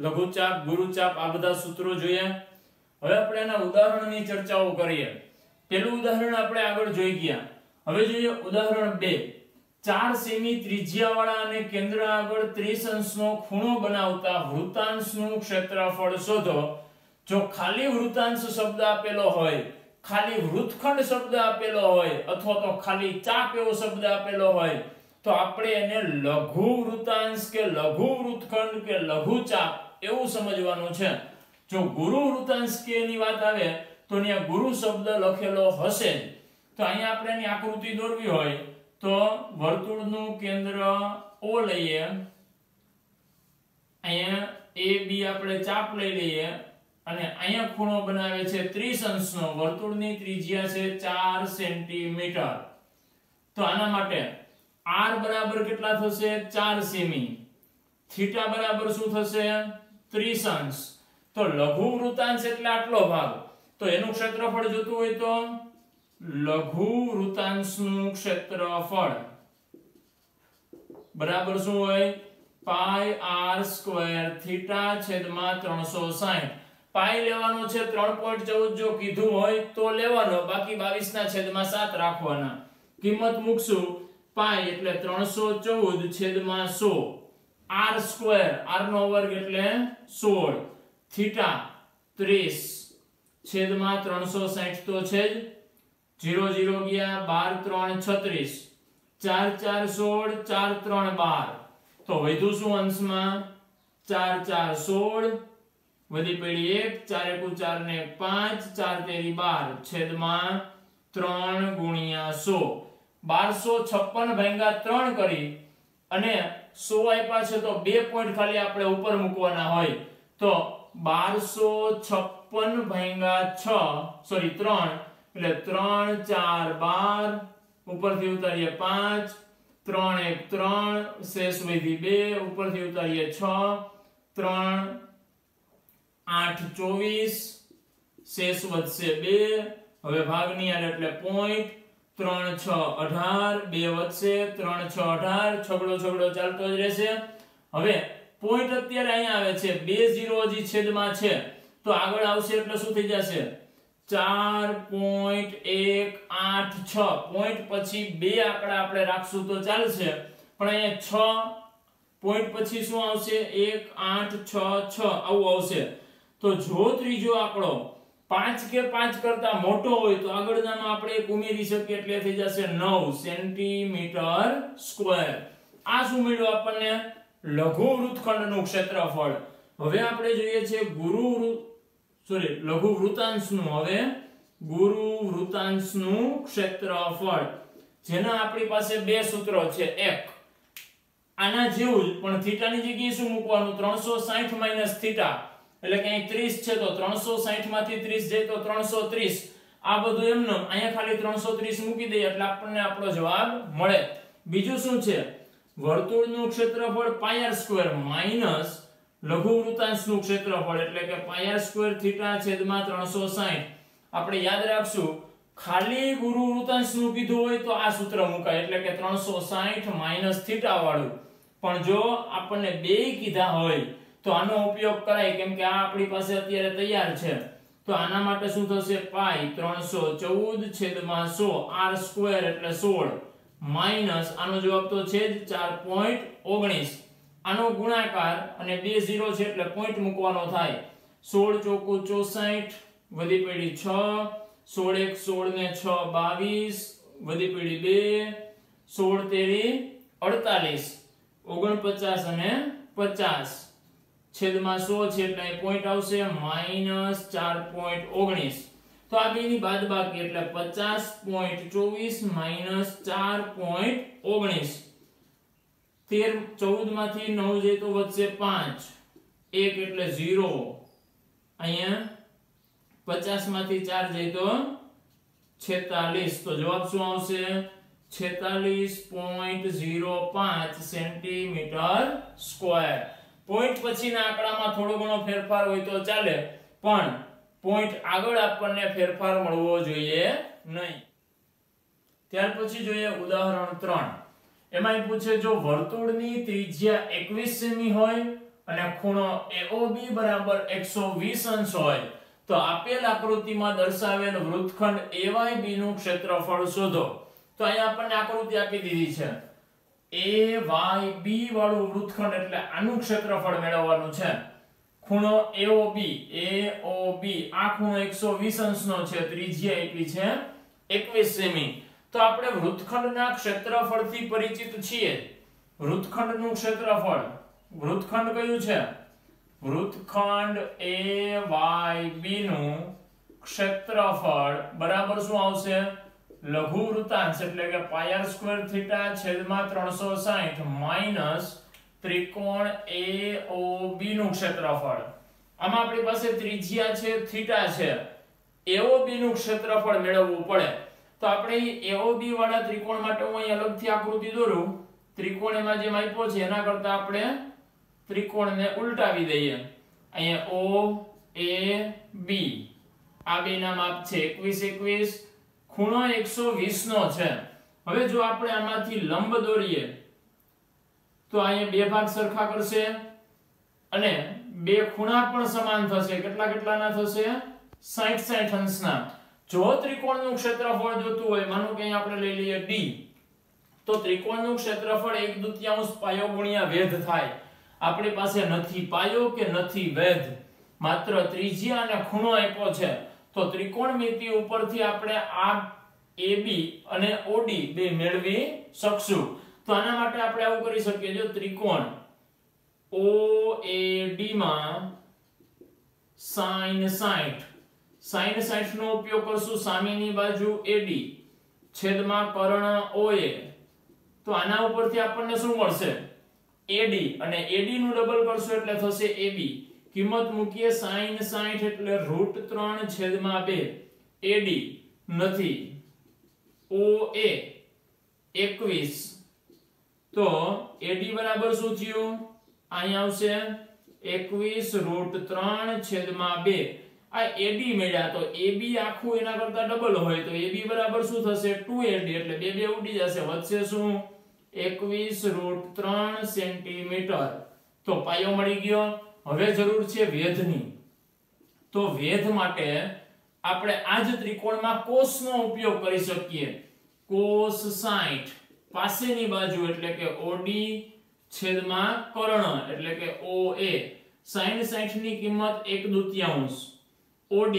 લઘુચાપ, ગુરુચાપ, આ બધા સૂત્રો જોયા હવે આપણે એના ઉદાહરણની ચર્ચાઓ કરીએ. પેલું ઉદાહરણ આપણે આગળ જોઈ ગયા. હવે જોઈએ ઉદાહરણ બે. ચાર સેમી ત્રિજ્યાવાળા અને કેન્દ્ર આગળ 30 અંશનો ખૂણો બનાવતા વૃતાંશનું ક્ષેત્રફળ શોધો. જો ખાલી વૃતાંશ શબ્દ આપેલો હોય, ખાલી વૃત્તખંડ શબ્દ આપેલો હોય, અથવા તો ખાલી ચાપ એવો શબ્દ આપેલો હોય, તો આપણે એને લઘુ વૃત્તાંશ કે લઘુ વૃત્તખંડ કે લઘુ ચાપ એવું સમજવાનું છે. જો ગુરુ વૃત્તાંશ વાત આવે, તો અહીંયા ગુરુ શબ્દ લખેલો હશે તો અહીંયા આપણે એની આકૃતિ દોરવી હોય, તો વર્તુળનું કેન્દ્ર ઓ લઈએ. અહીંયા એ બી આપણે ચાપ લઈ લઈએ. અને અહીંયા ખૂણો બનાવે છે 30 અંશનો. વર્તુળની ત્રિજ્યા છે 4 સેન્ટીમીટર. તો આના માટે r બરાબર કેટલા થશે? 4 સેમી. થીટા બરાબર શું થશે? 30 અંશ. તો લઘુ વૃતાંશ એટલે આટલો ભાગ. તો એનું ક્ષેત્રફળ જોતું હોય તો? લઘુ વૃત્તાંશનું ક્ષેત્રફળ. બરાબર શું હોય? પાઈ આર સ્ક્વેર થીટા છેદમાં 360 પાઈ લેવાનો છે 3.14 જો કીધું હોય તો લેવાનો. બાકી 22 ના છેદમાં સાત રાખવાના. કિંમત મૂકશું. પાઈ એટલે 314 છેદમાં 100 આર સ્ક્વેર, આર નો વર્ગ એટલે 16 થીટા 30 છેદમાં 360 તો છે જ. 0 0 ગયા 12 3 36 ચાર ચાર સોળ, ચાર ત્રણ બાર. તો વધુ શું અંશમાં? ચાર ચાર સોળ, વધી પડી એક, ચાર એકુ ચાર ને પાંચ, ચાર તેરી બાર, છેદમાં ત્રણ ગુણ્યા સો. બારસો છપ્પન ભાગ્યા ત્રણ કરી અને સો આપ્યા છે તો બે પોઈન્ટ ખાલી આપણે ઉપર મૂકવાના હોય. તો બારસો છપ્પન ભાગ્યા છ સોરી ત્રણ. એટલે ત્રણ, ચાર, બાર. ઉપરથી ઉતારીએ પાંચ. ત્રણ, એક, ત્રણ. શેષ વધી બે. ઉપરથી ઉતારીએ છ. ત્રણ, આઠ, ચોવીસ. શેષ વધશે બે. હવે ભાગની આર એટલે પોઈન્ટ ત્રણ, છ, અઢાર, બે વધશે. ત્રણ, છ, અઢાર છગડો છગડો ચાલતો જ રહેશે. હવે પોઈન્ટ અત્યારે અહીંયા આવે છે. બે ઝીરો હજી છેદમાં છે. તો આગળ આવશે એટલે શું થઈ જશે? ચાર પોઈન્ટ એક આઠ છ. પોઈન્ટ પછી બે આંકડા આપણે રાખશું તો ચાલશે. પણ અહીંયા છ પોઈન્ટ પછી શું આવશે? એક, આઠ, છ છ. આવું આવશે. તો જો ત્રીજો આંકડો પાંચ કે પાંચ કરતા મોટો હોય તો આગળનામાં આપણે એક ઉમેરી શકીએ એટલે થઈ જશે નવ સેન્ટીમીટર સ્ક્વેર. આ શું મળ્યું આપણને લઘુ વૃત્તખંડનું ક્ષેત્રફળ. હવે આપણે જોઈએ છે ગુરુ સોરી લઘુ વૃતાંશનું હવે ગુરુ વૃતાંશનું ક્ષેત્રફળ. જેના આપણી પાસે બે સૂત્રો છે. એક, આના જેવું જ, પણ થીટાની જગ્યાએ શું મૂકવાનું? 360 માઇનસ થીટા. એટલે કે અહીં 30 છે તો 360 માંથી 30 જાય તો 330 આ બધું એમનો, અહીંયા ખાલી 330 મૂકી દઈએ એટલે આપણને આપણો જવાબ મળે. બીજું શું છે? વર્તુળનું ક્ષેત્રફળ પાય આર સ્ક્વેર માઇનસ લઘુ વૃતાંશનું ક્ષેત્રફળ, એટલે કે પાય આર સ્ક્વેર થીટા છેદમાં 360 આપણે યાદ રાખશું, ખાલી ગુરુ વૃતાંશનું કીધું હોય તો આ સૂત્ર મુકાય, એટલે કે 360 માઇનસ થીટા વાળું. પણ જો આપણને બે કીધા હોય તો આનો ઉપયોગ કરાય, કેમ કે આ આપણી પાસે અત્યારે તૈયાર છે. તો આના માટે શું થશે? પાઈ 314 છેદમાં 100 r સ્ક્વેર એટલે 16 માઇનસ, આનો જવાબ તો છે જ 4.19 આનો ગુણાકાર અને બે ઝીરો છે એટલે પોઈન્ટ મૂકવાનો થાય. 16 ચોકુ 64 વધી પડી 6 16 એક, સોળ ને 6 22 વધી પડી બે. સોળ તેરી 48 49 અને 50 છેદમાં 100 છે એટલે અહીં પોઈન્ટ આવશે માઇનસ 4.19 તો આ બેની બાદબાકી એટલે 50.24 માઇનસ 4.19 તેર ચૌદમાંથી નવ જાય તો વધશે પાંચ. એક એટલે ઝીરો. અહીંયા પચાસમાંથી ચાર જાય તો છેતાલીસ. તો જવાબ શું આવશે? છેતાલીસ પોઈન્ટ ઝીરો પાંચ સેન્ટીમીટર સ્ક્વેર પોઈન્ટ પછીના આંકડામાં થોડો ઘણો ફેરફાર હોય તો ચાલે. પણ પોઈન્ટ આગળ આપણને ફેરફાર મળવો જોઈએ નહીં. ત્યાર પછી જોઈએ ઉદાહરણ ત્રણ. એમાં પૂછે, જો વર્તુળની ત્રિજ્યા 21 સેમી હોય અને ખૂણો AOB બરાબર 120 અંશ હોય, તો આપેલ આકૃતિમાં દર્શાવેલ વૃત્તખંડ AYB નું ક્ષેત્રફળ શોધો. તો અહીંયા આપણને આકૃતિ આપી દીધી છે. AYB વાળું વૃત્તખંડ એટલે આનું ક્ષેત્રફળ મેળવવાનું છે. ખૂણો AOB AOB આ ખૂણો 120 અંશનો છે, ત્રિજ્યા એટલી છે 21 સેમી. તો આપણે વૃત્તખંડના ક્ષેત્રફળથી પરિચિત છીએ. વૃત્તખંડનું ક્ષેત્રફળ. વૃત્તખંડ કયું છે? વૃત્તખંડ AYB નું ક્ષેત્રફળ બરાબર શું આવશે? લઘુ વૃત્તાંશ એટલે કે પાય r સ્ક્વેર થીટા છેદમાં 360 માઇનસ ત્રિકોણ AOB નું ક્ષેત્રફળ. આમાં આપણી પાસે ત્રિજ્યા છે થીટા છે. AOB નું ક્ષેત્રફળ મેળવવું પડે. તો આપણે AOB વાળા ત્રિકોણ માટે હું અહીં અલગથી આકૃતિ દોરું. ત્રિકોણ એમાં જેમ આપ્યો છે, એના કરતા આપણે ત્રિકોણને ઉલટાવી દઈએ. અહીંયા ઓ એ બી આ બેના માપ છે 21 21 ખૂણો 120 નો છે. હવે જો આપણે આમાંથી લંબ દોરીએ, તો અહીંયા બે ભાગ સરખા કરશે અને બે ખૂણા પણ સમાન થશે. કેટલા કેટલાના થશે? 60 60 અંશના. જો ત્રિકોણનું ક્ષેત્રફળ જોતું હોય, માનો કે આપણે લઈ લઈએ D, તો ત્રિકોણનું ક્ષેત્રફળ 1 દુત્યાંશ પાયો ગુણ્યા વેધ થાય. આપણી પાસે નથી પાયો કે નથી વેધ. માત્ર ત્રિજ્યા અને ખૂણો આપ્યો છે. તો ત્રિકોણમિતિ ઉપરથી આપણે આ AB અને OD બે મેળવી શકશું. તો આના માટે આપણે આવું કરી શકીએ. જો ત્રિકોણ OAD માં sin 60 sin 60 નો ઉપયોગ કરશું સામેની બાજુ AD છેદમાં કર્ણ OA તો આના ઉપરથી આપણને શું મળશે? AD અને AD નું ડબલ કરશું એટલે થશે AB કિંમત મૂકીએ sin 60 એટલે √3 છેદમાં 2 AD નથી. OA 21 તો AD બરાબર શું થયું? અહીં આવશે 21 √3 છેદમાં 2 આ AD મળ્યા તો AB આખું એના કરતા ડબલ હોય તો AB બરાબર શું થશે? 2AD એટલે બે બે ઉડી જશે. વધશે શું? 21 √3 સેન્ટીમીટર. તો પાયો મળી ગયો. હવે જરૂર છે વેધની. તો વેધ માટે આપણે આ જ ત્રિકોણમાં કોષનો ઉપયોગ કરી શકીએ. કોષ 60 પાસેની બાજુ એટલે કે OD છેદમાં કર્ણ એટલે કે OA sin 60 ની કિંમત 1 દુત્યાંશ. OD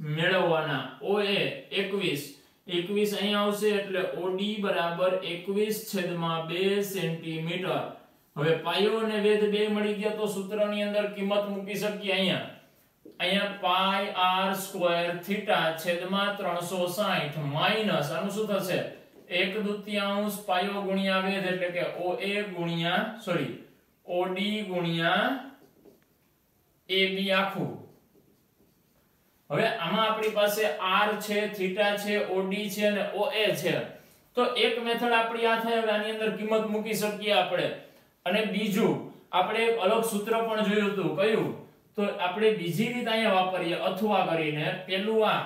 મેળવવાના. OA 21 21 અહીં આવશે એટલે OD બરાબર 21 છેદમાં 2 સેન્ટીમીટર. હવે પાયો અને વેધ બે મળી ગયા તો સૂત્રની અંદર કિંમત મૂકી શકીએ અહીંયા. અહીંયા પાઈ આર સ્ક્વેર થીટા છેદમાં 360 માઇનસ, આનું શું થશે? એક દુત્યાંશ પાયો ગુણ્યા વેધ એટલે કે OA ગુણ્યા સોરી OD ગુણ્યા AB આખું. હવે આમાં આપણી પાસે r છે, થીટા છે OD છે અને OA છે. તો એક મેથડ આપણી આ થાય, હવે આની અંદર કિંમત મૂકી શકીએ આપણે. અને બીજું, આપણે એક અલગ સૂત્ર પણ જોયું હતું. કયું? તો આપણે બીજી રીત અહીંયા વાપરીએ, અથવા કરીને. પેલું આ.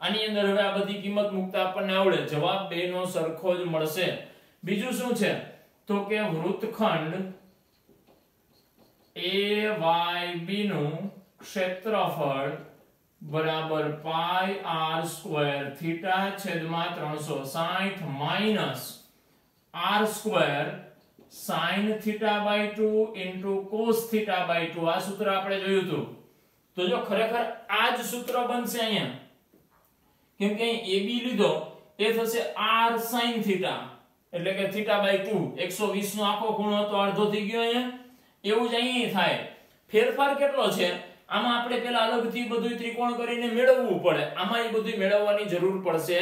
આની અંદર હવે આ બધી કિંમત મૂકતા આપણને આવડે. જવાબ બે નો સરખો જ મળશે. બીજું શું છે? તો કે વૃત્તખંડ બી નું ક્ષેત્રફળ બરાબર પાઈ આર સ્ક્વેર થીટા છેદમાં 360 minus R square sin theta by 2 into cos theta by 2 આ સૂત્ર આપણે જોયું હતું. તો જો ખરેખર આ જ સૂત્ર બનશે અહીંયા. કેમ કે અહીં AB લીધો, એ થશે r sin થીટા એટલે કે થીટા બાય 2 120 નો આખો ખૂણો હતો, અડધો થઈ ગયો અહીંયા. એવું જ અહીં થાય. ફેરફાર કેટલો છે? આમાં આપણે પેલા અલગથી બધું ત્રિકોણ કરીને મેળવવું પડે. આમાં એ બધું મેળવવાની જરૂર પડશે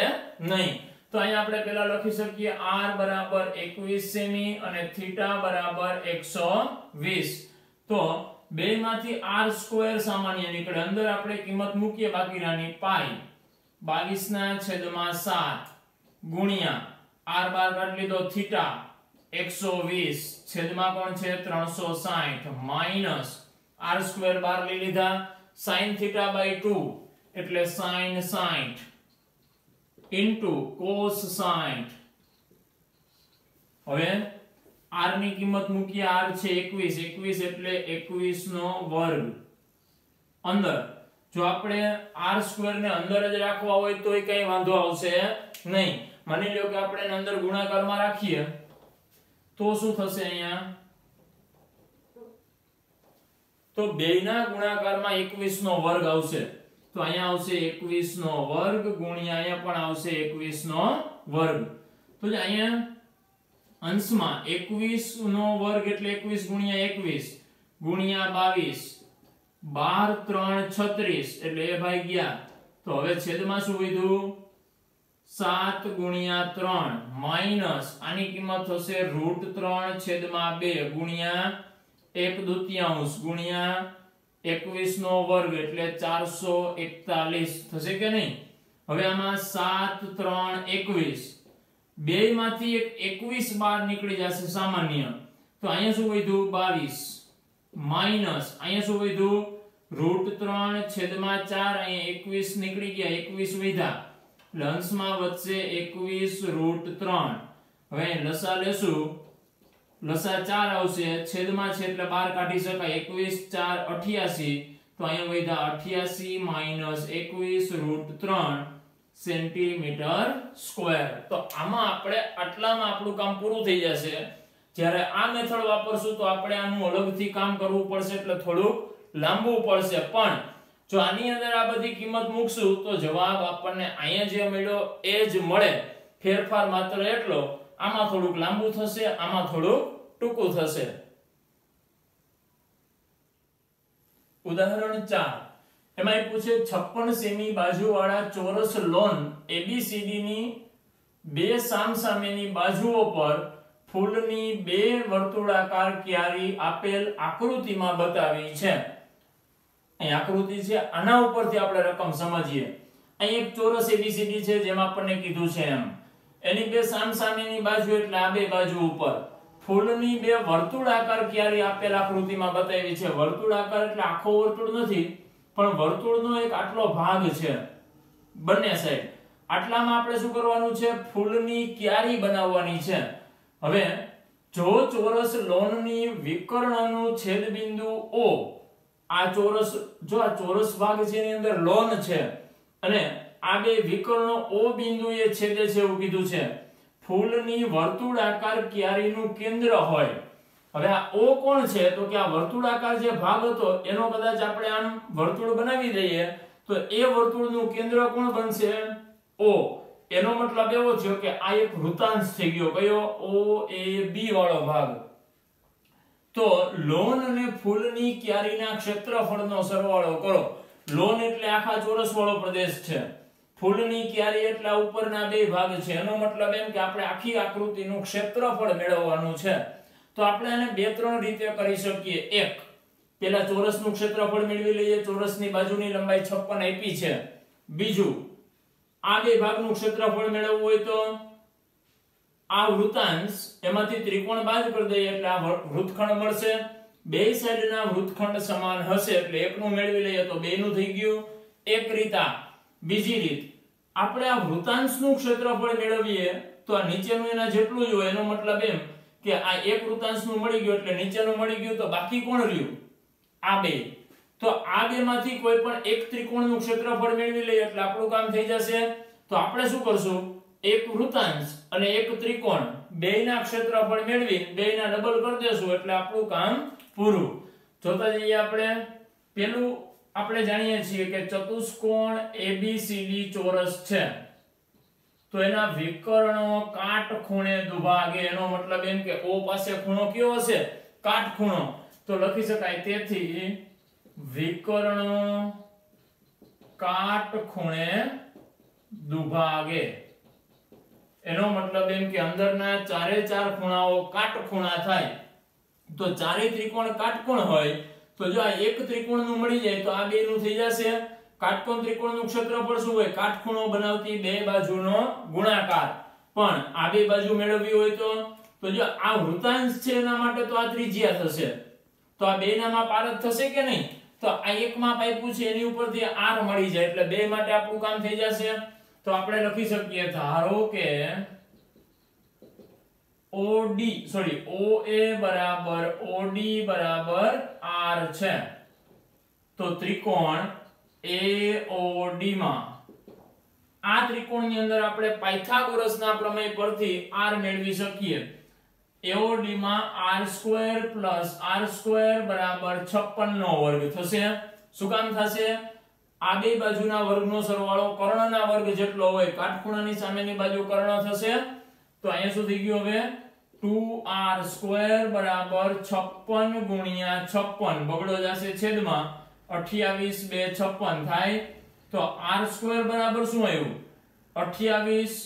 નહીં. તો અહીંયા આપણે પહેલા લખી શકીએ r બરાબર 21 સેમી અને થીટા બરાબર 120 તો બેમાંથી r સ્ક્વેર સામાન્ય નીકળે. અંદર આપણે કિંમત મૂકીએ બાકીરાની પાઈ. 22 ના છેદમાં 7 ગુણ્યા r બાર કાઢી લીધો થીટા 120 છેદમાં કોણ છે? 360 માઇનસ r સ્ક્વેર બાર લઈ લીધા. sin થીટા બાય 2 એટલે sin 60 ઇન્ટુ cos 60 હવે r ની કિંમત મૂકીએ, r છે 21 21 એટલે 21 નો વર્ગ. અંદર, જો આપણે r સ્ક્વેર ને અંદર જ રાખવા હોય તો કઈ વાંધો આવશે નહીં. માની લો કે આપણે એને અંદર ગુણાકારમાં રાખીએ, તો શું થશે અહીંયા? તો બેયના ગુણાકારમાં 21 નો વર્ગ આવશે. તો અહીંયા આવશે 21 નો વર્ગ ગુણ્યા અહીંયા પણ આવશે 21 નો વર્ગ. તો અહીંયા અંશમાં 21 નો વર્ગ એટલે 21 ગુણ્યા 21 ગુણ્યા 22 બાર, ત્રણ, છત્રીસ એટલે ભાઈ ગયા. તો હવે છેદમાં શું લીધું? સાત ગુણ્યા ત્રણ માઇનસ આની કિંમત થશે રૂટ ત્રણ છેદમાં બે ગુણ્યા એક દુત્યાંશ ગુણ્યા એકવીસ નો વર્ગ એટલે ચારસો એકતાલીસ. થશે કે નહીં? હવે આમાં સાત, ત્રણ, એકવીસ. બે માંથી એક એકવીસ બાર નીકળી જશે સામાન્ય. તો અહીંયા શું વધ્યું? બાવીસ. માઇનસ અહીંયા શું વધ્યું? રૂટ ત્રણ છેદમાં ચાર, અહીંયા એકવીસ નીકળી ગયા. એકવીસ વધ્યા. એટલે અંશમાં વધશે એકવીસ રૂટ ત્રણ. હવે લસા લેશું. લસા ચાર આવશે, છેદમાં છે એટલે બાર કાઢી શકાય. એકવીસ ચાર અઠ્યાસી, તો અહીંયા વધ્યા અઠ્યાસી માઇનસ એકવીસ રૂટ ત્રણ સેન્ટીમીટર સ્ક્વેર. તો આમાં આપણે આટલામાં આપણું કામ પૂરું થઈ જશે. જ્યારે આ મેથડ વાપરશું તો આપણે આનું અલગથી કામ કરવું પડશે એટલે થોડુંક લાંબુ પડશે. પણ જો આની અંદર આ બધી કિંમત મૂકશું તો જવાબ આપણને અહીંયા જે મળ્યો એ જ મળે. ફેરફાર માત્ર એટલો, આમાં થોડુંક લાંબુ થશે, આમાં થોડુંક ટૂંકું થશે. ઉદાહરણ ચાર. એમાં એ પૂછે 56 સેમી બાજુવાળા ચોરસ લોન ABCD ની બે સામસામેની બાજુઓ પર ફૂલની બે વર્તુળાકાર ક્યારી આપેલ આકૃતિમાં બતાવી છે. અહીં આકૃતિ છે, આના ઉપરથી આપણે રકમ સમજીએ. અહીં એક ચોરસ એબીસીડી છે, જેમાં આપણને કીધું છે એમ. એની બે સામસામેની બાજુ એટલે આ બે બાજુ ઉપર. ફૂલની બે વર્તુળાકાર ક્યારી આપેલ આકૃતિમાં બતાવી છે? વર્તુળાકાર એટલે આખો વર્તુળ નથી, પણ વર્તુળનો એક આટલો ભાગ છે. બંને સાઈડ આટલામાં આપણે શું કરવાનું છે? ફૂલની ક્યારી બનાવવાની છે. હવે, જો ચોરસ લોનની વિકર્ણનું છેદબિંદુ O, આ ચોરસ, જો આ ચોરસ ભાગ છે એની અંદર લોન છે, અને આ બે વિકર્ણો O બિંદુએ છેદે છે એવું કીધું છે. ફૂલની વર્તુળાકાર ક્યારીનું કેન્દ્ર હોય. હવે આ ઓ કોણ છે? તો કે આ વર્તુળાકાર જે ભાગ હતો, એનો કદાચ આપણે આમ વર્તુળ બનાવી દઈએ, તો એ વર્તુળનું કેન્દ્ર કોણ બનશે? ઓ. એનો મતલબ એવો થયો કે આ એક વૃતાંશ થઈ ગયો. કયો? ઓ એ બી વાળો ભાગ. તો લોન અને ફૂલની ક્યારીના ક્ષેત્રફળનો સરવાળો કરો. લોન એટલે આખા ચોરસ વાળો પ્રદેશ છે. ફૂલની ક્યારી એટલે ઉપરના બે ભાગ છે? એનો મતલબ એમ કે આપણે આખી આકૃતિનું ક્ષેત્રફળ મેળવવાનું છે. તો આપણે આને બે ત્રણ રીતે કરી શકીએ. એક, પેલા ચોરસનું ક્ષેત્રફળ મેળવી લઈએ. ચોરસની બાજુની લંબાઈ 56 આપી છે. બીજું, આ બે ભાગનું ક્ષેત્રફળ મેળવવું હોય તો આ વૃતાંશ એમાંથી ત્રિકોણ બાદ કરી દઈએ એટલે આ વૃત્તખંડ મળશે. બે સાઈડના વૃત્તખંડ સમાન હશે એટલે એકનું મેળવી લઈએ તો બેનું થઈ ગયું. એક રીત બીજી રીત, આપણે આ વૃતાંશનું ક્ષેત્રફળ મેળવીએ તો આ નીચેનું એના જેટલું જ હોય, એનો મતલબ એમ કે આ એક વૃતાંશનું મળી ગયું એટલે નીચેનું મળી ગયું તો બાકી કોણ રહ્યું? આ બે. તો આ બે માંથી કોઈ પણ એક ત્રિકોણનું ક્ષેત્રફળ મેળવી લઈએ એટલે આપણું કામ થઈ જશે. તો આપણે શું કરશું? એક વૃતાંશ અને એક ત્રિકોણ બેયના ક્ષેત્રફળ મેળવી બેયના ડબલ કરી દેશું એટલે આપણું કામ પૂરું. જોતા જઈએ આપણે. પેલું આપણે જાણીએ છીએ કે ચતુષ્કોણ એબીસીડી ચોરસ છે. તો એના વિકર્ણો કાટખૂણે દુભાગે. એનો મતલબ એમ કે ઓ પાસે ખૂણો કયો હશે? કાટખૂણો. તો લખી શકાય તેથી વિકર્ણો કાટખૂણે દુભાગે. એનો મતલબ એમ કે અંદરના ચારે ચાર ખૂણાઓ કાટખૂણા થાય. તો ચારે ત્રિકોણ કાટકોણ હોય તો જો આ એક ત્રિકોણનું મળી જાય તો આ બે નું થઈ જશે. કાટકોણ ત્રિકોણનું ક્ષેત્રફળ શું હોય? કાટખૂણો બનાવતી બે બાજુનો ગુણાકાર. પણ આ બે બાજુ મેળવવી હોય તો? તો જો આ વૃતાંશ છે એના માટે તો આ ત્રિજ્યા થશે. તો આ બે નામાં પારદ થશે કે નહીં? તો આ એક માં આપ્યું છે, એની ઉપરથી r મળી જાય. એટલે બે માટે આપણું કામ થઈ જશે. તો આપણે લખી શકીએ ધારો કે OD સોરી OA બરાબર OD બરાબર R છે. તો ત્રિકોણ AOD માં. આ ત્રિકોણની અંદર આપણે પાયથાગોરસના પ્રમેય પરથી r મેળવી શકીએ. AOD માં r2 r2 બરાબર 56 નો વર્ગ થશે. શું કામ થશે? આ બે બાજુના વર્ગનો સરવાળો કર્ણના વર્ગ જેટલો હોય, કાટખૂણાની સામેની બાજુ કર્ણ થશે. તો અહીંયા શું થઈ ગયું હવે? 2r2 બરાબર 56 ગુણ્યા 56 બગડો જશે છેદમાં. 28 2 56 થાય તો r2 બરાબર શું આવ્યું? 28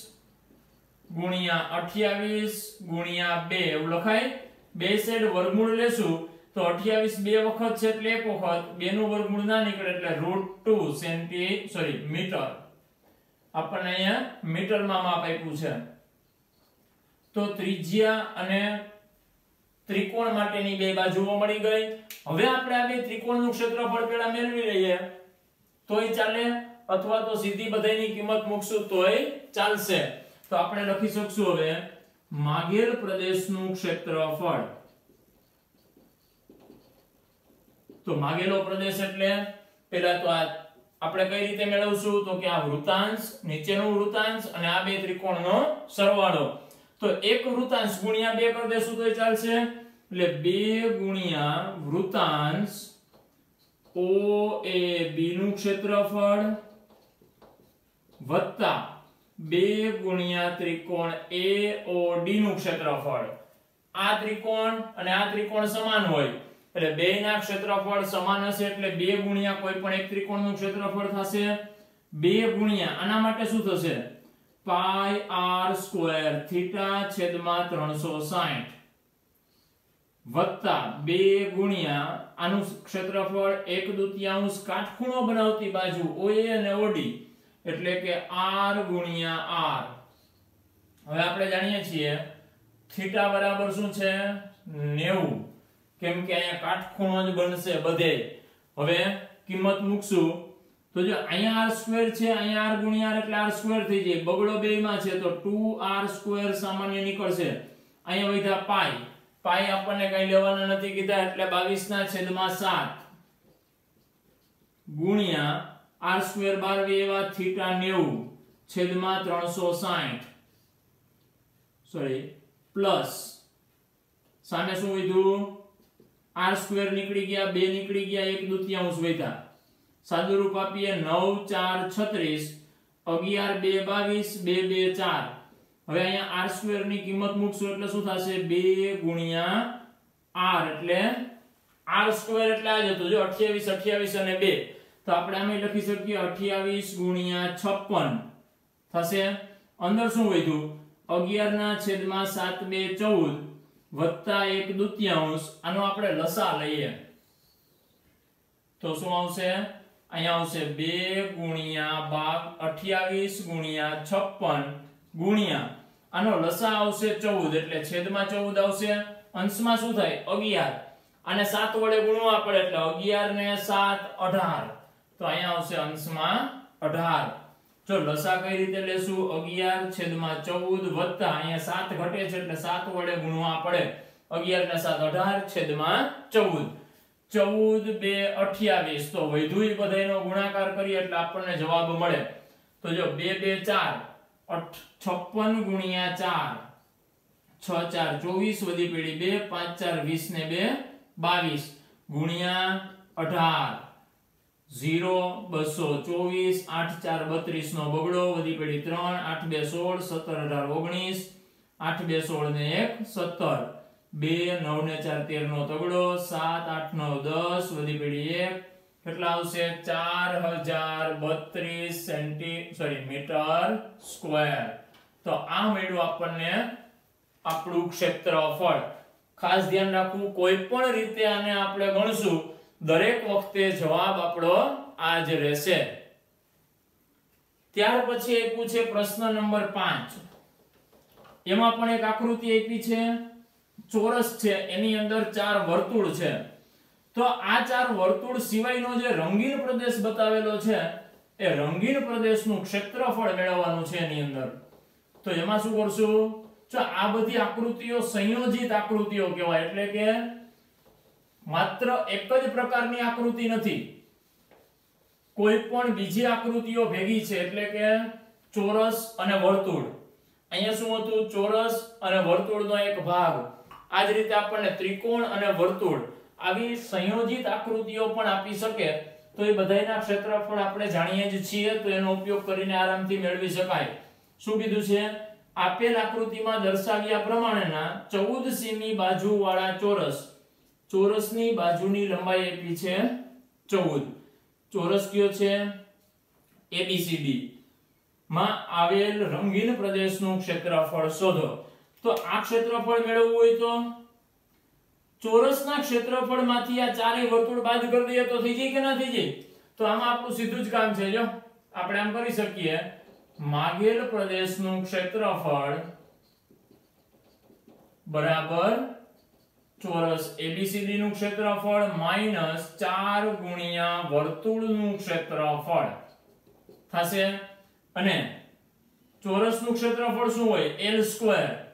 ગુણ્યા 28 ગુણ્યા 2 એવું લખાય? બે સાઈડ વર્ગમૂળ લેશું તો 28 બે વખત છે એટલે એક વખત. બે નું વર્ગમૂળ ના નીકળે એટલે √2 સેન્ટી સોરી મીટર આપણને અહીંયા મીટરમાં માપ આપ્યું છે. તો ત્રિજ્યા અને ત્રિકોણ માટેની બે બાજુઓ મળી ગઈ. હવે આપણે આ બે ત્રિકોણનું ક્ષેત્રફળ પેલા મેળવી લઈએ. તોય ચાલે અથવા તો સીધી બધાની કિંમત મૂકશું, તોય ચાલશે. તો આપણે લખી શકશું હવે, માગેલ પ્રદેશનું ક્ષેત્રફળ. તો માગેલો પ્રદેશ એટલે પેલા તો આ આપણે કઈ રીતે મેળવશું? તો કે આ વૃતાંશ નીચેનો વૃતાંશ અને આ બે ત્રિકોણનો સરવાળો. તો એક વૃતાંશ ગુણ્યા બે કરી દેશું તોય ચાલશે? એટલે બે ગુણ્યા વૃતાંશ ઓ એ બી નું ક્ષેત્રફળ વત્તા બે ગુણ્યા ત્રિકોણ એ ઓ ડી નું ક્ષેત્રફળ. આ ત્રિકોણ અને આ ત્રિકોણ સમાન હોય. એટલે બેયના ક્ષેત્રફળ સમાન હશે એટલે બે ગુણ્યા કોઈ પણ એક ત્રિકોણનું ક્ષેત્રફળ થશે. બે ગુણ્યા આના માટે શું થશે? પાઈ આર સ્ક્વેર થીટા છેદમાં 360 વત્તા બે ગુણ્યા આનું ક્ષેત્રફળ એક દુતિયાંશ કાટખૂણો બનાવતી બાજુ ઓએ અને ઓડી એટલે કે આર ગુણ્યા આર હવે આપણે જાણીએ છીએ થીટા બરાબર શું છે? 90 કેમ કે અહીંયા કાટખૂણો જ બનશે બધે. હવે કિંમત મૂકશું. તો જો અહીંયા r સ્ક્વેર છે, અહીંયા r ગુણ્યા r એટલે r સ્ક્વેર થઈ જાય. બગડો માં છે, તો 2r સ્ક્વેર સામાન્ય નીકળશે. અહીંયા વધ્યા પાઈ પાઈ આપણને કઈ લેવાના નથી કીધા, એટલે 22 ના છેદમાં 7 ગુણ્યા r સ્ક્વેર 12 એવા થીટા 90 છેદમાં 360 સોરી પ્લસ સામે શું વધ્યું? r સ્ક્વેર નીકળી ગયા 2 નીકળી ગયા 1 દૂતિયાંશ વધ્યા. સાદું રૂપ આપીએ 9 4 36 11 2 22 2 2 4 હવે અહીંયા આર સ્ક્વેરની કિંમત મૂકશું એટલે શું થશે? બે ગુણ્યા આર એટલે આર સ્ક્વેર એટલે આ જ હતું. જો 28 28 અને બે. તો આપણે આમે લખી શકીએ 28 ગુણ્યા 56 થશે? અંદર શું વધ્યું? 11 ના છેદમાં 7 2 14 વત્તા 1 દુતિયાંશ. આનો આપણે લસા લઈએ. તો શું આવશે? અહીંયા આવશે બે ગુણ્યા ભાગ 28 ગુણ્યા 56 ગુણ્યા. આનો લસા આવશે ચૌદ, એટલે છેદમાં ચૌદ આવશે. અંશમાં શું થાય? 11 અને સાત વડે ગુણવા પડે એટલે 11 ને 7 18 તો અહીંયા આવશે અંશમાં 18 જો લસા કઈ રીતે લેશું? 11 છેદમાં ચૌદ વત્તા, અહીંયા સાત ઘટે છે એટલે સાત વડે ગુણવા પડે. 11 ને 7 18 છેદમાં 14 14 2 28 તો વૈધુય બધાનો ગુણાકાર કરીએ એટલે આપણને જવાબ મળે. તો જો 2 2 4 56 ગુણ્યા 4 6 4 24 વધી પેઢી 2 5 4 20 ને 2 22 ગુણ્યા 18 0 224 8 4 32 નો બગડો, વધી પેઢી 3 8 2 16 17 18 19 8 2 16 ને 1 17 2 9 ને 4 13 નો તગડો, સાત આઠ નવ દસ, વધી પેઢી એક. કેટલા આવશે? 4032 સેન્ટી, સોરી, મીટર સ્ક્વેર. તો આ મળ્યું આપણને આપણું ક્ષેત્રફળ ખાસ ધ્યાન રાખવું, કોઈ પણ રીતે આને આપણે ગણશું, દરેક વખતે જવાબ આપણો આ જ રહેશે. ત્યાર પછી આપ્યું છે પ્રશ્ન નંબર પાંચ. એમાં પણ એક આકૃતિ આપી છે. ચોરસ છે, એની અંદર ચાર વર્તુળ છે. તો આ ચાર વર્તુળ સિવાયનો જે રંગીન પ્રદેશ બતાવેલો છે, એ રંગીન પ્રદેશનું ક્ષેત્રફળ મેળવવાનું છે એની અંદર. તો એમાં શું કરશું? જો આ બધી આકૃતિઓ સંયોજિત આકૃતિઓ કહેવાય, એટલે કે માત્ર એક જ પ્રકારની આકૃતિ નથી. કોઈ પણ બીજી આકૃતિઓ ભેગી છે, એટલે કે ચોરસ અને વર્તુળ. અહીંયા શું હતું? ચોરસ અને વર્તુળનો એક ભાગ. આ જ રીતે આપણને ત્રિકોણ અને વર્તુળ આવી સંયોજિત આકૃતિઓ પણ આપી શકે તો એ બધાયના ક્ષેત્રફળ આપણે જાણીએ જ છીએ તો એનો ઉપયોગ કરીને આરામથી મેળવી શકાય. શું કીધું છે? આપેલ આકૃતિમાં દર્શાવ્યા પ્રમાણેના 14 સીમી બાજુવાળા ચોરસ. ચોરસની બાજુની લંબાઈ આપી છે 14 ચોરસ કયો છે? ABCD માં આવેલ રંગીન પ્રદેશનું ક્ષેત્રફળ શોધો. તો આ ક્ષેત્રફળ મેળવવું હોય તો? ચોરસના ક્ષેત્રફળમાંથી આ ચારેય વર્તુળ બાદ કરી દઈએ તો થઈ જાય કે ના થઈ જાય? તો આમાં આપણું સીધું જ કામ છે, જો. આપણે આમ કરી શકીએ. માગેલ પ્રદેશનું ક્ષેત્રફળ બરાબર ચોરસ એબીસીડી નું ક્ષેત્રફળ માઇનસ 4 ગુણ્યા વર્તુળનું ક્ષેત્રફળ. થશે? અને ચોરસનું ક્ષેત્રફળ શું હોય? L square.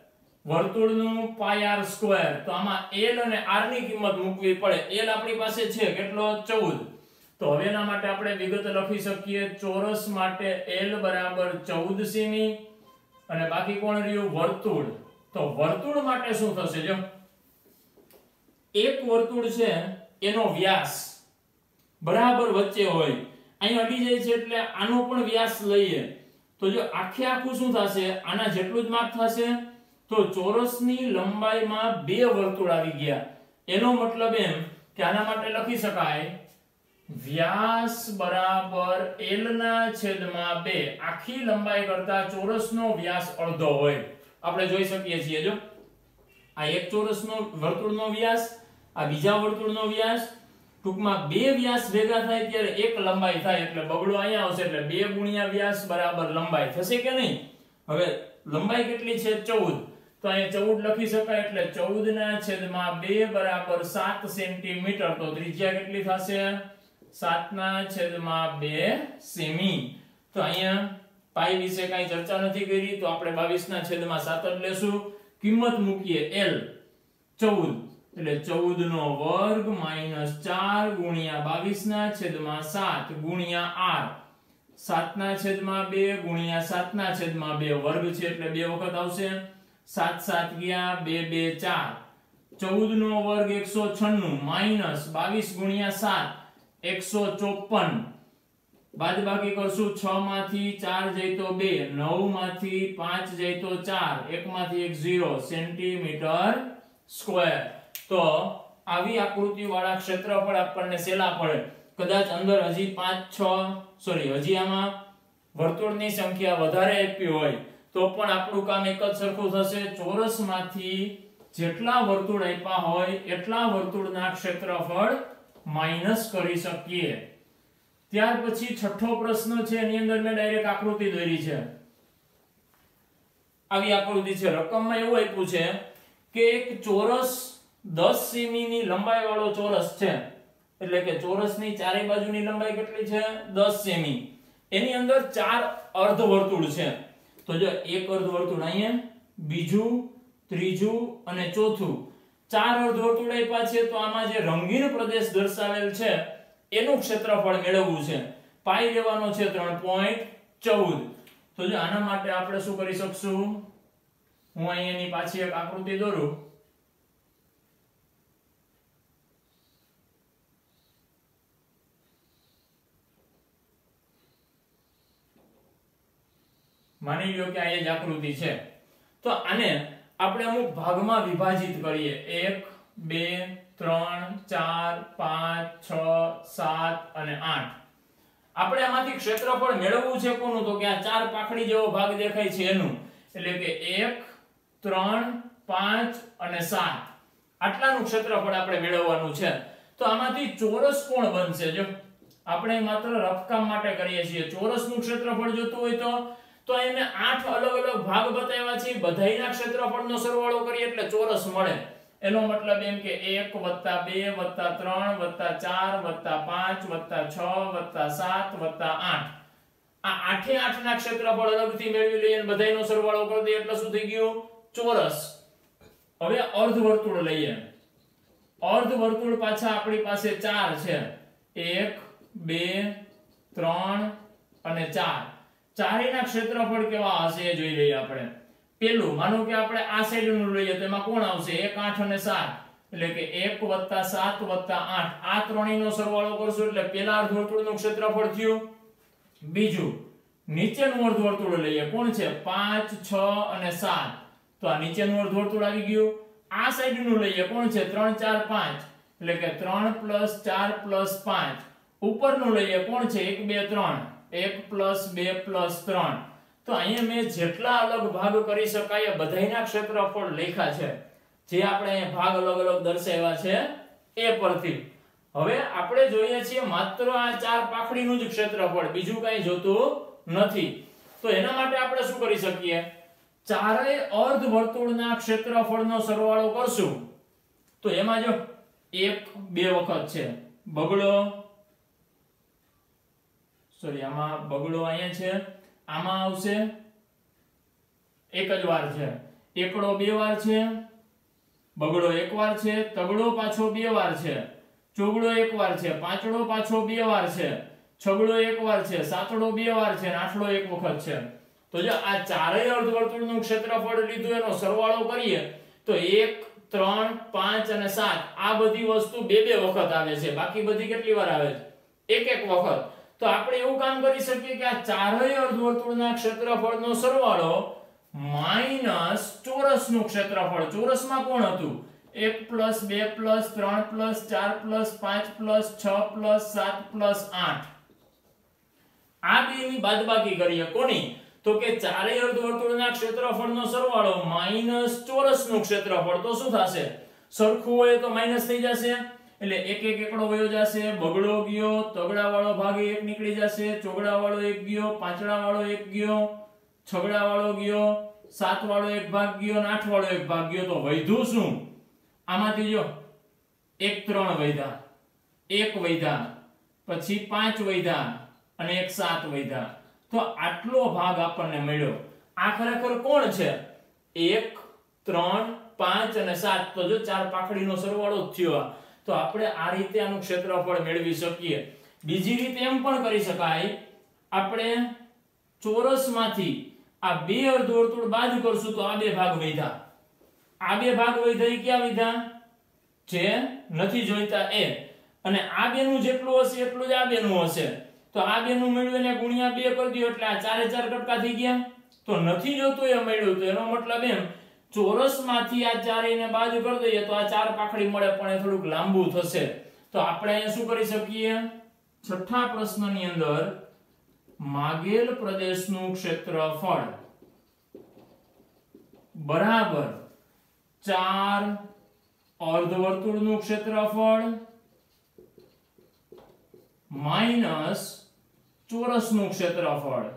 વર્તુળનું પાય r સ્ક્વેર તો આમાં L અને r ની કિંમત મૂકવી પડે. L આપણી પાસે છે કેટલો? 14 તો હવે એના માટે આપણે વિગત લખી શકીએ. ચોરસ માટે L બરાબર 14 સેમી. અને બાકી કોણ રહ્યું? વર્તુળ. તો વર્તુળ માટે શું થશે? જો એક વર્તુળ છે, એનો વ્યાસ બરાબર વચ્ચે હોય. અહીં અડી જાય છે એટલે આનો પણ વ્યાસ લઈએ. તો જો આખે આખું શું થશે? આના જેટલું જ માપ થશે. તો ચોરસની લંબાઈમાં બે વર્તુળ આવી ગયા. એનો મતલબ એમ કે આના માટે લખી શકાય, વ્યાસ બરાબર L ના છેદમાં 2 આખી લંબાઈ કરતા ચોરસનો વ્યાસ અડધો હોય. આપણે જોઈ શકીએ છીએ, જો. આ એક ચોરસનો વર્તુળનો વ્યાસ, આ બીજા વર્તુળનો વ્યાસ. ટૂંકમાં બે વ્યાસ ભેગા થાય ત્યારે એક લંબાઈ થાય એટલે બગડો અહીંયા આવશે એટલે બે ગુણ્યા વ્યાસ બરાબર લંબાઈ. થશે કે નહીં? હવે લંબાઈ કેટલી છે? 14 તો અહીંયા ચૌદ લખી શકાય એટલે ચૌદ ના છેદમાં બે બરાબર સાત સેન્ટીમીટર. તો ત્રિજ્યા કેટલી થશે? સાત ના છેદમાં બે સેમી. તો અહીંયા પાઈ વિશે કઈ ચર્ચા નથી કરી, તો આપણે 22 ના છેદમાં સાત જ લેશું. કિંમત મૂકીએ એલ ચૌદ. એટલે ચૌદ નો વર્ગ માઇનસ ચાર ગુણ્યા 22 ના છેદમાં સાત ગુણ્યા આઠ સાત ના છેદમાં બે ગુણ્યા સાત ના છેદમાં બે વર્ગ છે એટલે બે વખત આવશે. 7 7 ગયા 2 2 4 14 નો વર્ગ એકસો છન્નું માઇનસ બાવીસ ગુણ્યા 7 154 બાદબાકી કરશું છ માંથી ચાર જાય તો 2 9 માંથી પાંચ જાય તો 4 1 માંથી 1 0 સેન્ટીમીટર સ્ક્વેર. તો આવી આકૃતિ વાળા ક્ષેત્રફળ આપણને સેલા પડે. કદાચ અંદર હજી 5 6 સોરી, હજી આમાં વર્તુળની સંખ્યા વધારે આપી હોય. તો પણ આપણું કામ એક જ સરખું થશે. ચોરસમાંથી જેટલા વર્તુળ આપ્યા હોય, એટલા વર્તુળના ક્ષેત્રફળ માઇનસ કરી શકીએ. ત્યાર પછી છઠ્ઠો પ્રશ્ન છે, એની અંદર મેં ડાયરેક્ટ આકૃતિ દોરી છે. આવી આકૃતિ છે. રકમમાં એવું આપ્યું છે કે એક ચોરસ 10 સેમી ની લંબાઈ વાળો ચોરસ છે. એટલે કે ચોરસની ચારે બાજુની લંબાઈ કેટલી છે? 10 સેમી. એની અંદર ચાર અર્ધવર્તુળ છે. તો જો એક અર્ધવર્તુળ અહીંયા, બીજું, ત્રીજું અને ચોથું, ચાર અર્ધવર્તુળ આપ્યા છે, તો આમાં જે રંગીન પ્રદેશ દર્શાવેલ છે, એનું ક્ષેત્રફળ મેળવવું છે. પાઈ લેવાનો છે 3.14 તો જો આના માટે આપણે શું કરી શકશું? હું અહીંયાની પાછી એક આકૃતિ દોરું. માની લો કે આ એ જ આકૃતિ છે. તો આને આપણે અમુક ભાગમાં વિભાજિત કરીએ. 1 2 3 4 5 6 7 અને 8 આપણે આમાંથી ક્ષેત્રફળ મેળવવું છે કોનું? તો કે આ ચાર પાખડી જેવો ભાગ દેખાય છે એનું. એટલે કે 1 3 5 અને 7 આટલાનું ક્ષેત્રફળ આપણે મેળવવાનું છે. તો આમાંથી ચોરસ કોણ બનશે? જો આપણે માત્ર રફકામ માટે કરીએ છીએ. ચોરસનું ક્ષેત્રફળ જોતું હોય તો તો એને આઠ અલગ અલગ ભાગ બતાવ્યા છે. બધાયના ક્ષેત્રફળનો સરવાળો કરીએ એટલે ચોરસ મળે. એનો મતલબ એમ કે 1 2 3 4 5 6 7 8 આ આઠે. આઠ ના ક્ષેત્રફળ અલગથી મેળવી લઈએ અને બધાયનો સરવાળો કરી દઈએ એટલે શું થઈ ગયું? ચોરસ. હવે અર્ધવર્તુળ લઈએ. અર્ધવર્તુળ પાછા આપણી પાસે ચાર છે. એક, બે, ત્રણ અને ચાર. ચારેયના ક્ષેત્રફળ કેવા હશે જોઈ લઈએ આપણે. પેલું, માનો કે આપણે આ સાઈડનું લઈએ તો એમાં કોણ આવશે? એક, આઠ અને સાત. એટલે કે એક વત્તા સાત વત્તા આઠ. આ ત્રણેયનો સરવાળો કરશું એટલે પેલા અર્ધવર્તુળનું ક્ષેત્રફળ થયું. બીજું, નીચેનું અર્ધવર્તુળ લઈએ. કોણ છે? પાંચ, છ અને સાત. તો આ નીચેનું અર્ધવર્તુળ આવી ગયું. આ સાઈડનું લઈએ. કોણ છે? ત્રણ, ચાર, પાંચ. એટલે કે ત્રણ પ્લસ ચાર પ્લસ પાંચ. ઉપરનું લઈએ. કોણ છે? એક, બે, ત્રણ. એક પ્લસ બે પ્લસ ત્રણ. તો અહીંયા મેં જેટલા અલગ ભાગ કરી શકાય બધાના ક્ષેત્રફળ લખ્યા છે. જે આપણે ભાગ અલગ અલગ દર્શાવ્યા છે એ પરથી. હવે આપણે જોઈએ છીએ માત્ર આ ચાર પાખડીનું જ ક્ષેત્રફળ, બીજું કઈ જોતું નથી. તો એના માટે આપણે શું કરી શકીએ? ચારેય અર્ધ વર્તુળના ક્ષેત્રફળનો સરવાળો કરશું. તો એમાં જો એક બે વખત છે. બગડો સોરી આમાં બગડો અહીંયા છે, આમાં આવશે એક જ વાર છે. એકડો બે વાર છે, બગડો એક વાર છે, તગડો પાછો બે વાર છે, ચોગડો એક વાર છે, પાંચડો પાછો બે વાર છે, છગડો એક વાર છે, સાતડો બે વાર છે આઠડો એક વખત છે. તો જો આ ચારેય અર્ધવર્તુળનું ક્ષેત્રફળ લીધું, એનો સરવાળો કરીએ, તો એક, ત્રણ, પાંચ અને સાત, આ બધી વસ્તુ બે બે વખત આવે છે. બાકી બધી કેટલી વાર આવે છે? એક એક વખત. તો આપણે એવું કામ કરી શકીએ કે આ ચારેય અર્ધવર્તુળના ક્ષેત્રફળનો સરવાળો માઇનસ ચોરસનું ક્ષેત્રફળ. ચોરસમાં કોણ હતું? એક પ્લસ છ પ્લસ, સાત પ્લસ, આઠ. આ બેની બાદબાકી કરીએ કોની? તો કે ચારેય અર્ધવર્તુળના ક્ષેત્રફળનો સરવાળો માઇનસ ચોરસનું ક્ષેત્રફળ. તો શું થશે? સરખું હોય તો માઇનસ થઈ જશે. એટલે એક એક એકડો વયો જશે, બગડો ગયો તગડા વાળો ભાગ એક નીકળી જશે ચોગડા વાળો એક ગયો પાંચડા વાળો એક ગયો છગડા વાળો ગયો સાત વાળો એક ભાગ ગયો, અને આઠ વાળો એક ભાગ ગયો. તો વૈધું શું? આમાંથી જો એક ત્રણ વૈધા, એક વૈધા, પછી પાંચ વૈધા અને એક સાત વૈધા. તો આટલો ભાગ આપણને મળ્યો. આ ખરેખર કોણ છે? એક, ત્રણ, પાંચ અને સાત. તો જો ચાર પાખડીનો સરવાળો જ થયો. તો આપણે આ રીતે આનું ક્ષેત્રફળ મેળવી શકીએ. બીજી રીતે એમ પણ કરી શકાય, આપણે ચોરસમાંથી આ બે અર્ધવર્તુળ બાદ કરશું તો આ બે ભાગ વધ્યા. આ બે ભાગ વધ્યા ક્યાં વધ્યા? જે નથી જોઈતા એ. અને આ બેનું જેટલું હશે એટલું જ આ બેનું હશે. તો આ બેનું મેળવ્યું એને ગુણ્યા બે કરી દો એટલે આ ચારે ચાર કટકા થઈ ગયા. તો નથી જોતું એ મળ્યું તો એનો મતલબ એમ ચોરસમાંથી આ ચારેયને બાજુ કરી દઈએ તો આ ચાર પાખડી મળે પણ એ થોડુંક લાંબુ થશે. તો આપણે અહીંયા શું કરી શકીએ? છઠ્ઠા પ્રશ્નની અંદર માગેલ પ્રદેશનું ક્ષેત્રફળ બરાબર ચાર અર્ધવર્તુળનું ક્ષેત્રફળ માઇનસ ચોરસનું ક્ષેત્રફળ.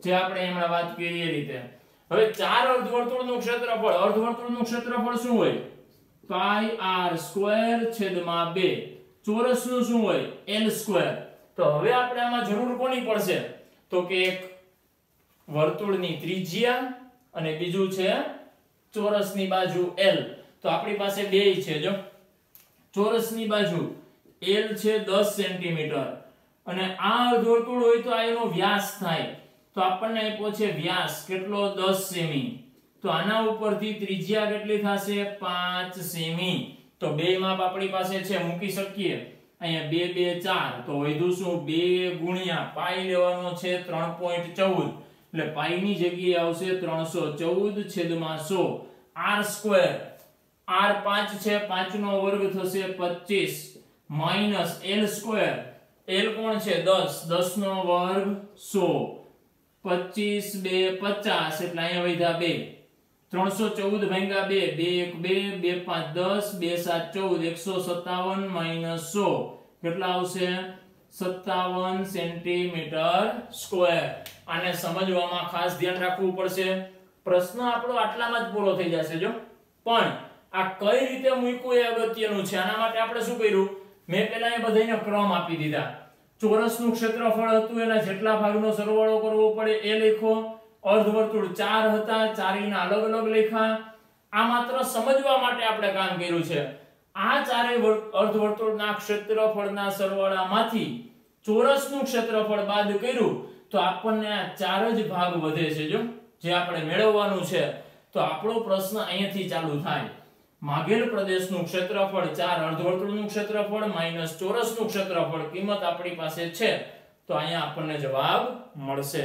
જે આપણે હમણાં વાત કરી એ રીતે. હવે ચાર અર્ધવર્તુળનું ક્ષેત્રફળ અર્ધવર્તુળનું ક્ષેત્રફળ શું હોય? પાઈ આર સ્ક્વેર છેદમાં બે. ચોરસનું શું હોય? એલ સ્ક્વેર તો હવે આપણે આમાં જરૂર કોની પડશે? તો કે એક વર્તુળની ત્રિજ્યા અને બીજું છે ચોરસની બાજુ L. તો આપણી પાસે બેય છે, જો. ચોરસની બાજુ L છે 10 સેન્ટીમીટર. અને આ અર્ધવર્તુળ હોય તો આ એનો વ્યાસ થાય. તો આપણને આપ્યો છે વ્યાસ. કેટલો? 10 સેમી. તો આના ઉપરથી ત્રિજ્યા કેટલી થશે? 5 સેમી. તો બે માપ આપણી પાસે છે. મૂકી શકીએ. અહીંયા બે બે, ચાર. તો વધુ શું? બે ગુણ્યા પાઈ લેવાનો છે 3.14 એટલે પાઈ ની જગ્યાએ આવશે 314 છેદમાં 100 r સ્ક્વેર. r 5 છે. 5 નો વર્ગ થશે 25 માઇનસ l સ્ક્વેર. l કોણ છે? 10 10 નો વર્ગ 100 25 બે 50 એટલે અહીંયા વધ્યા બે. 314 ભાગ્યા બે બે એક બે બે પાંચ દસ, બે સાત ચૌદ, એકસો સત્તાવન માઇનસ સો. કેટલા આવશે? સત્તાવન સેન્ટીમીટર સ્ક્વેર આને સમજવામાં ખાસ ધ્યાન રાખવું પડશે. પ્રશ્ન આપણો આટલામાં જ પૂરો થઈ જશે, જો. પણ આ કઈ રીતે મૂક્યું એ અગત્યનું છે? આના માટે આપણે શું કર્યું? મેં પેલા એ બધાને ક્રમ આપી દીધા. ચોરસનું ક્ષેત્રફળ હતું, એના જેટલા ભાગનો સરવાળો કરવો પડે એ લખો. અર્ધવર્તુળ ચાર હતા, ચારેયના અલગ અલગ લેખા. આ માત્ર સમજવા માટે આપણે કામ કર્યું છે. આ વર- અર્ધવર્તુળના ક્ષેત્રફળના સરવાળામાંથી ચોરસનું ક્ષેત્રફળ બાદ કર્યું, તો આપણને આ ચાર જ ભાગ વધે છે જો, જે આપણે મેળવવાનું છે. તો આપણો પ્રશ્ન અહીંયાથી ચાલુ થાય. માગેલ પ્રદેશનું ક્ષેત્રફળ ચાર, અર્ધવર્તુળનું ક્ષેત્રફળ માઇનસ ચોરસનું ક્ષેત્રફળ કિંમત આપણી પાસે છે. તો અહીંયા આપણને જવાબ મળશે.